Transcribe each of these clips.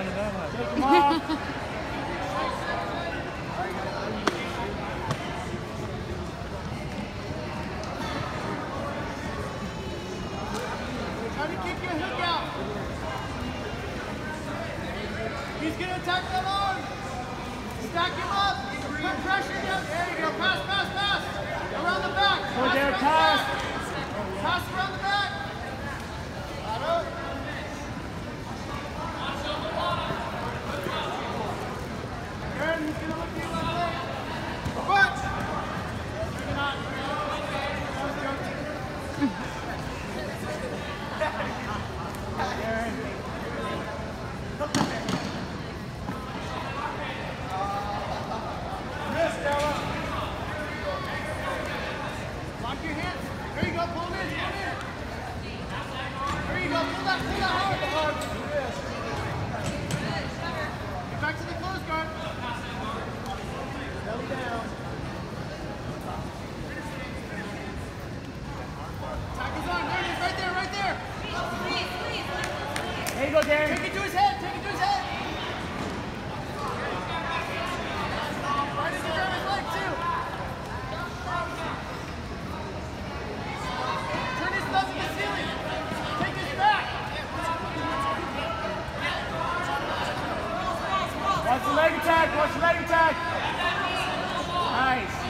He's gonna attack the arm. Stack him up. Put pressure down. There you go. There you go, pull that hard, hard. Watch the leg attack, watch the leg attack. Nice.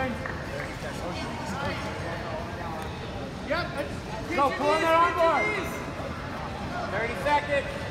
Yep, yeah, go, pull that on board. 30 seconds.